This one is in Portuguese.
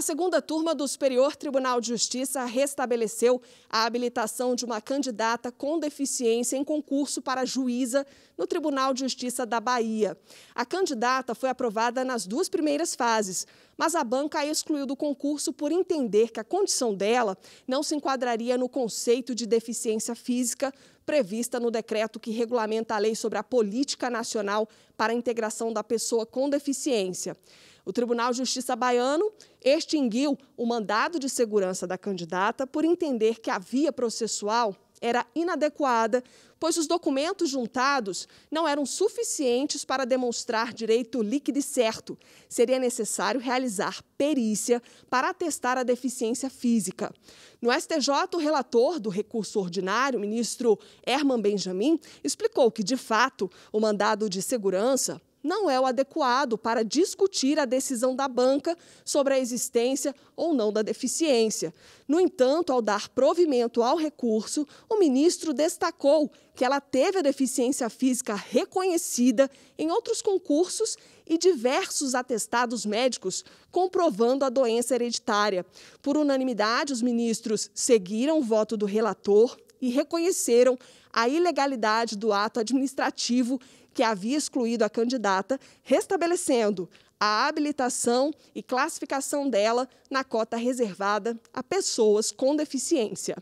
A segunda turma do Superior Tribunal de Justiça restabeleceu a habilitação de uma candidata com deficiência em concurso para juíza no Tribunal de Justiça da Bahia. A candidata foi aprovada nas duas primeiras fases, mas a banca a excluiu do concurso por entender que a condição dela não se enquadraria no conceito de deficiência física prevista no decreto que regulamenta a lei sobre a política nacional para a integração da pessoa com deficiência. O Tribunal de Justiça baiano extinguiu o mandado de segurança da candidata por entender que a via processual era inadequada, pois os documentos juntados não eram suficientes para demonstrar direito líquido e certo. Seria necessário realizar perícia para atestar a deficiência física. No STJ, o relator do recurso ordinário, ministro Herman Benjamin, explicou que, de fato, o mandado de segurança não é o adequado para discutir a decisão da banca sobre a existência ou não da deficiência. No entanto, ao dar provimento ao recurso, o ministro destacou que ela teve a deficiência física reconhecida em outros concursos e diversos atestados médicos comprovando a doença hereditária. Por unanimidade, os ministros seguiram o voto do relator e reconheceram a ilegalidade do ato administrativo que havia excluído a candidata, restabelecendo a habilitação e classificação dela na cota reservada a pessoas com deficiência.